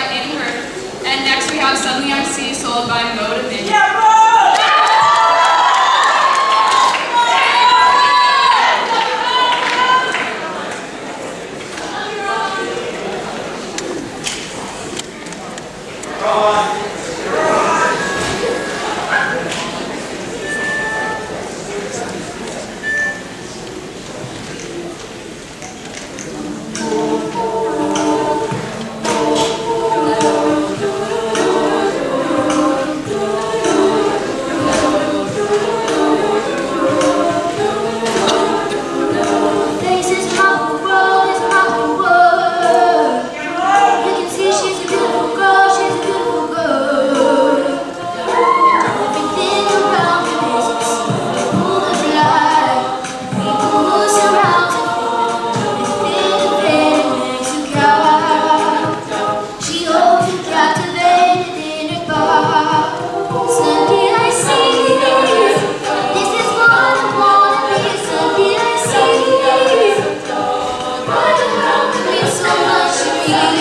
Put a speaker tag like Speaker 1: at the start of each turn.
Speaker 1: by And next we have Suddenly I See, sold by Mode of Yeah, Come on.
Speaker 2: Thank you.